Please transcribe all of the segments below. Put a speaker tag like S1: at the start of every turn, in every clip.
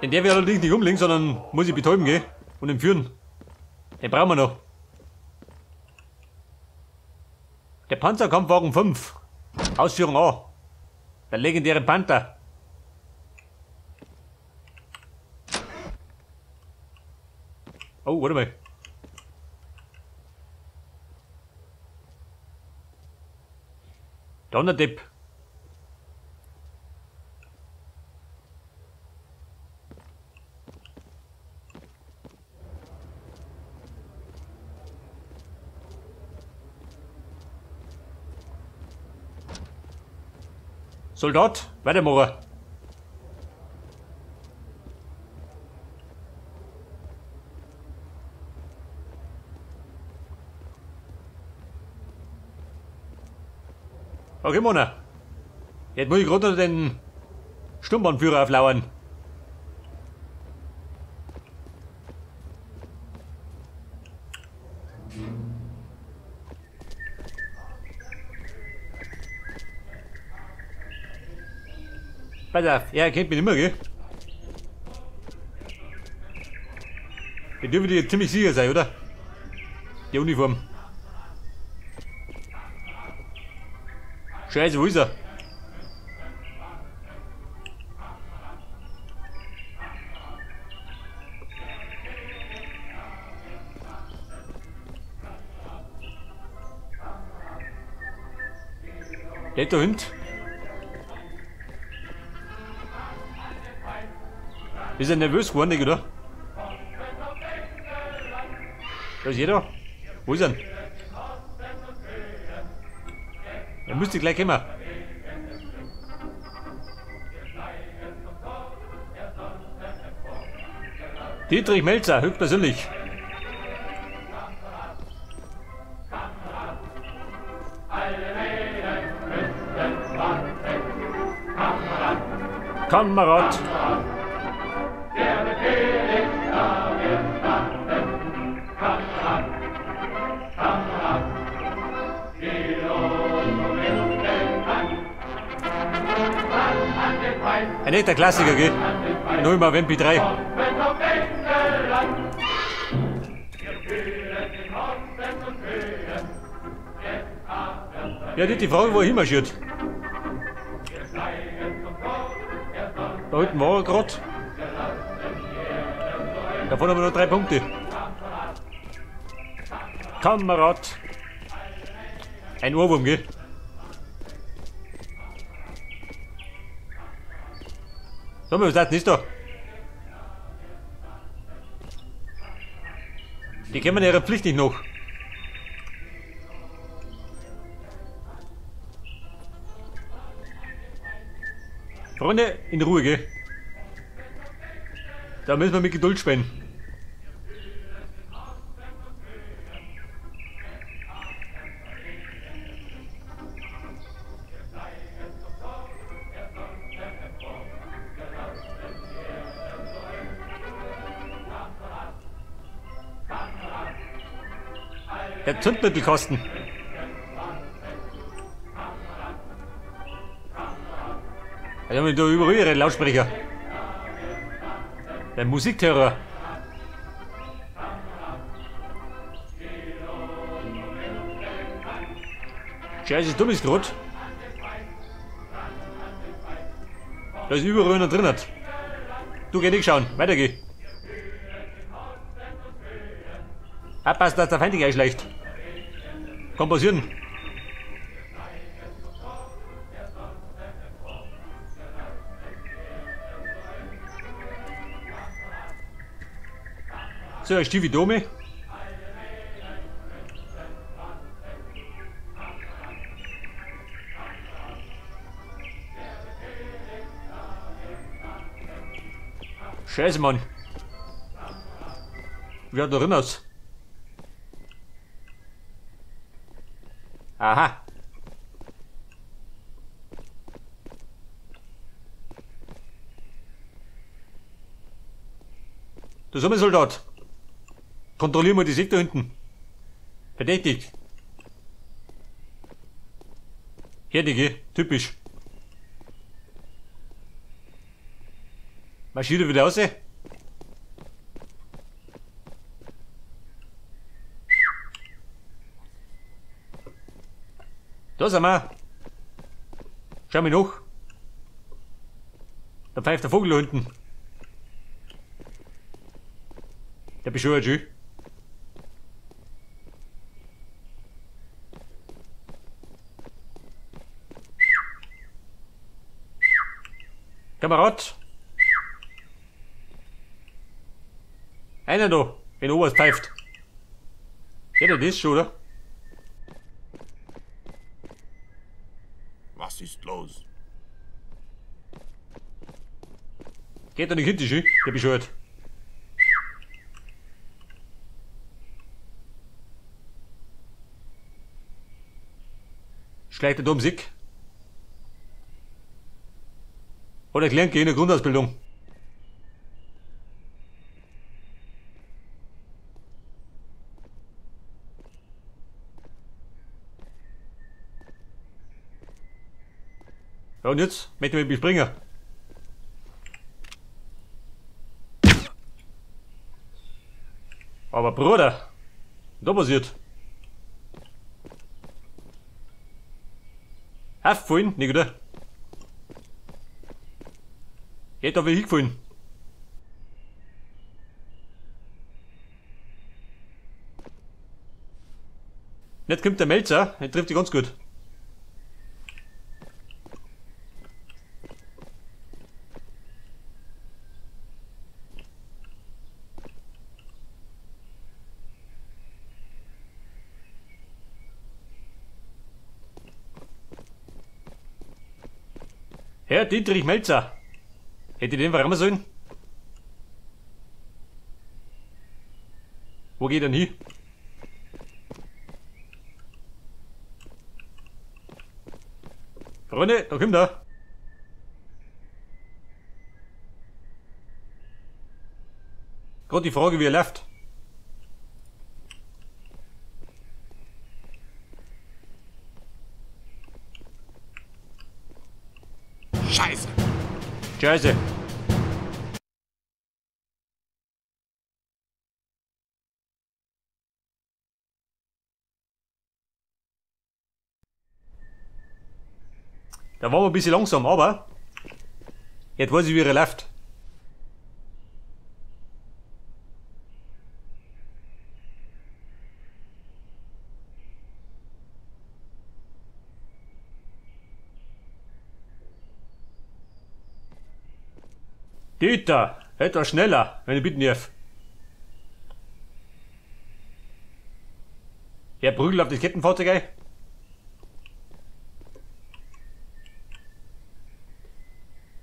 S1: Den der wir allerdings nicht umlegen, sondern muss ich betäuben gehen und entführen. Den brauchen wir noch. Der Panzerkampfwagen 5. Ausführung A. Der legendäre Panther. Oh, warte mal. Donnerdepp. Soldat, weitermachen. Okay, Mona. Jetzt muss ich gerade den Sturmbahnführer auflauern. Pass auf, er kennt mich mehr, gell? Wir dürfen dir ziemlich sicher sein, oder? Die Uniform. Scheiße, wo ist er? Der da hinten. Ist er nervös geworden, oder? Da ist jeder. Wo ist er? Er müsste gleich kommen. Dietrich Melzer, höchstpersönlich. Kamerad. Ein echter Klassiker, gell? Holen wir auf MP3. Ja, die, die Frage, wo er hinmarschiert. Da hinten war er gerade. Davon haben wir noch drei Punkte. Kamerad. Ein Ohrwurm, gell? Mal, was ist denn da? Die kennen ihre Pflicht nicht noch. Freunde, in Ruhe, gell? Da müssen wir mit Geduld spenden. Der Zündmittelkosten. Wir haben da überall ihre Lautsprecher. Der Musikterror. Scheiße, dumm ist grad. Da ist überall drin. Hat. Du geh nicht schauen, weiter geh. Abpassen, dass der Feind dich einschleicht. Kann passieren. So, ein Stiefel Dome. Scheiße, Mann. Wie hat der drin? Du Sommersoldat. Kontrollier mal die Sicht da hinten. Verdächtig. Herdicke, typisch. Maschine wieder raus. Da sind wir. Schau mich noch. Da pfeift der Vogel da unten. Der bescheuert schön. Kamerad. Einer da, wenn Oberst pfeift. Er das schon, oder?
S2: Was ist los?
S1: Geht er nicht hinter sich, der bescheuert. Um sich? Oder gehen in der Grundausbildung? Ja, und jetzt? Möchte ich mich bespringen? Aber Bruder, da passiert. Nicht oder? Geht da will hingefallen. Jetzt kommt der Melzer, der trifft dich ganz gut. Herr Dietrich Melzer. Hätte ich den warum sollen? Wo geht er hin? Freunde, da kommt er. Gerade die Frage, wie er läuft.
S2: Scheiße!
S1: Scheiße. Da waren wir ein bisschen langsam, aber jetzt weiß ich, wie er läuft. Dieter, etwas schneller, wenn ich bitten darf. Er prügelt auf das Kettenfahrzeug ein.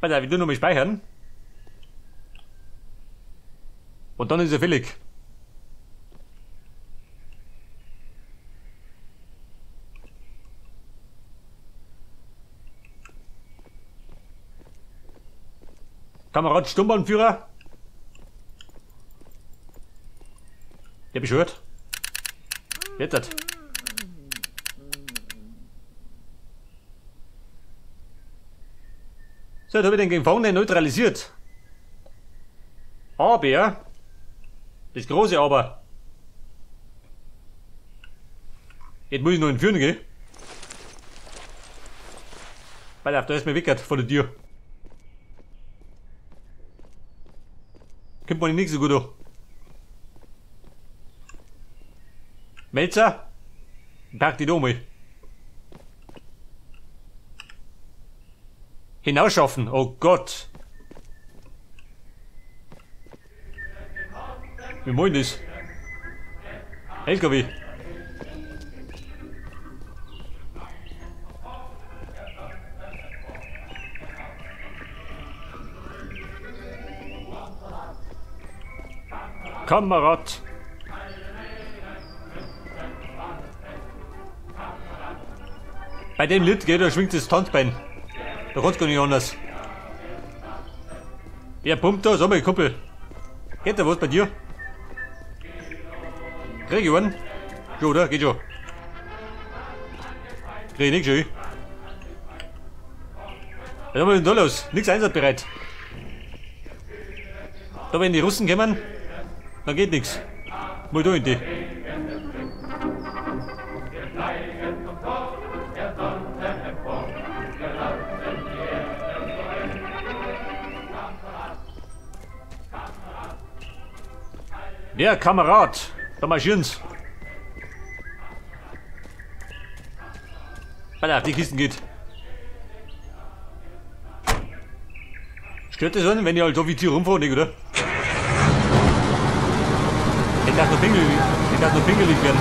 S1: Warte, tu noch mal speichern. Und dann ist er fällig. Kamerad Sturmbahnführer. Der beschwört. Jetzt hat. So, jetzt habe ich den Gefangenen neutralisiert. Aber, das große Aber. Jetzt muss ich noch entführen gehen. Weil auf, da ist mir weggert vor der Tür. Kommt man nicht so gut durch. Melzer? Pack die mal. Hinausschaffen, oh Gott. Wie meint das? LKW. Kamerad. Bei dem Lied geht, da schwingt das Tanzbein. Da kannst gar nicht anders. Wer pumpt da? Sag mal, Kumpel. Geht da was bei dir? Krieg ich einen? Jo, oder? Geht schon. Krieg ich nix schon. Was haben wir denn da los? Nix einsatzbereit. Da wenn die Russen kommen, dann geht nichts. Da in die. Der Kamerad, da marschieren's. Alter, die Kisten geht. Stört das an, wenn ihr halt so wie Tier rumfahren, oder? Ich darf nur pingelig, ich darf nur pingelig werden.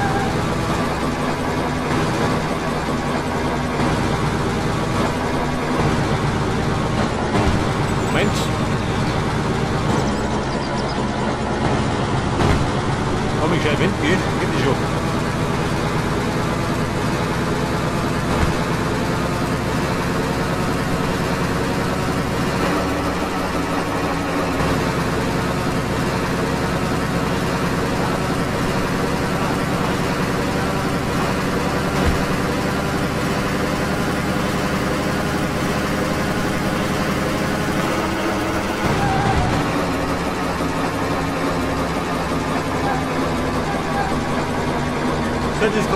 S1: Moment. Komm ich schnell Wind geht, geht nicht schon.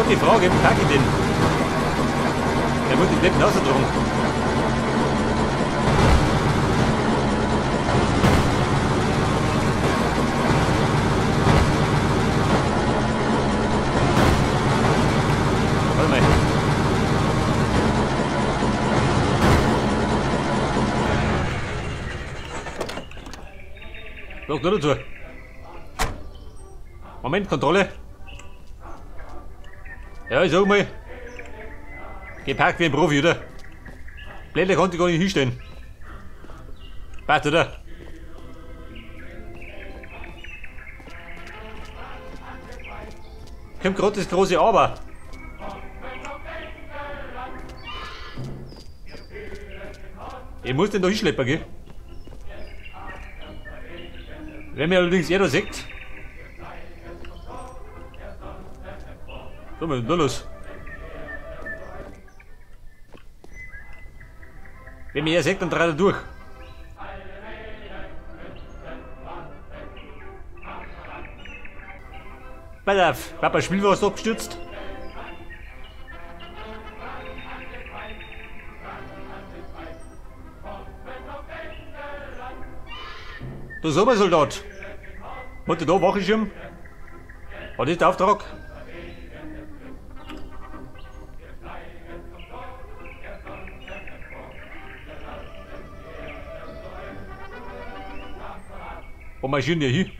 S1: Das wie packe ich den? Der muss die Deppen rausdrungen. Warte. Doch, nur dazu. Moment, Kontrolle. Ja, ich sag mal. Gepackt wie ein Profi, oder? Blätter konnte ich gar nicht hinstellen. Passt, oder? Kommt gerade das große Aber. Ich muss den da hinschleppen, gell? Wenn mir allerdings jeder sieht, So, was ist da los? Wenn er sagt, dann dreht er durch. Pass auf, Papa Spielwasser abgestürzt. Du Sommersoldat. Warte da, Wachschirm. War das der Auftrag? Wo marschieren die hin?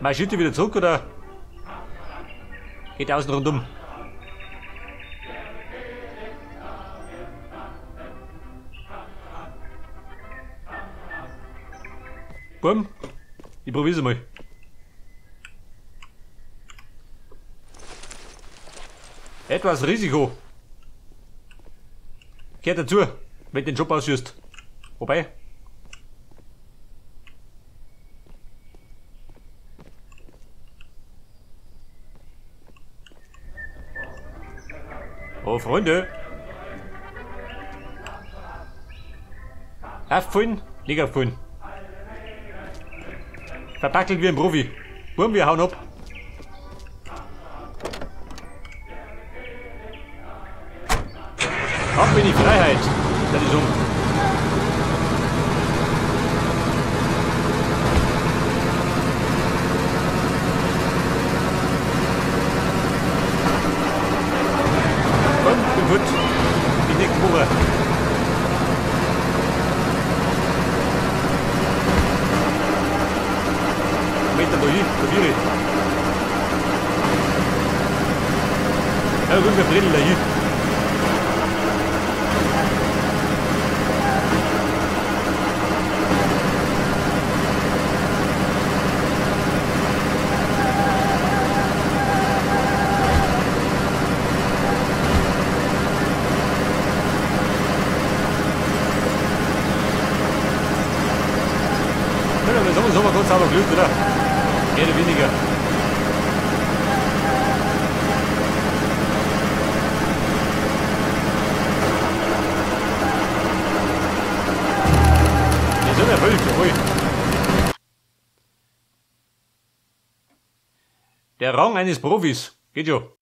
S1: Marschiert ihr wieder zurück oder geht außen rundum? Bumm, ich probier's mal. Etwas Risiko. Gehört dazu, wenn du den Job ausführst. Wobei. Oh, Freunde. Nicht aufgefallen. Verpackelt wie ein Profi. Wurm, wir hauen ab. Ab in die Freiheit. Das ist um. Komm, bin gut. Die nächste Woche. Meter da hin, probiere ich. Ja, rüber Brille da hin. Ja, wir sagen, so mal kurz aber Glück, oder? Mehr oder weniger. Jawohl, jawohl. Der Rang eines Profis. Geht schon.